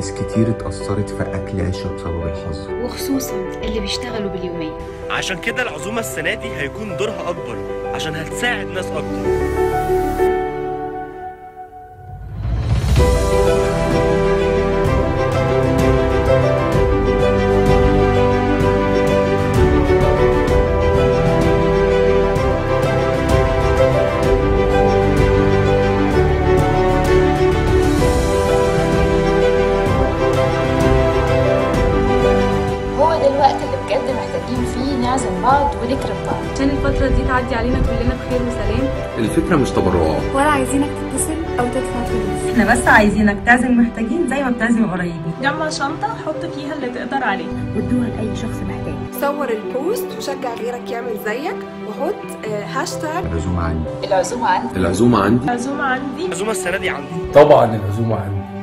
كتير اتأثرت في أكل عيشها بسبب الحظر وخصوصا اللي بيشتغلوا باليومية. عشان كده العزومة السنة دي هيكون دورها أكبر عشان هتساعد ناس أكتر. ده الوقت اللي بجد محتاجين فيه نعزم بعض ونكرم بعض. عشان الفترة دي تعدي علينا كلنا بخير وسلام. الفكرة مش تبرعات. ولا عايزينك تتصل أو تدفع فلوس. إحنا بس عايزينك تعزم محتاجين زي ما بتعزم قريبين. جمع شنطة حط فيها اللي تقدر عليه. وادوها لاي شخص محتاج. صور ال post وشجع غيرك يعمل زيك وحط آه، هاشتاج العزومة عندي. العزومة عندي. العزومة عندي. عزومة عندي. العزومة السنة دي عندي. طبعا العزومة عندي.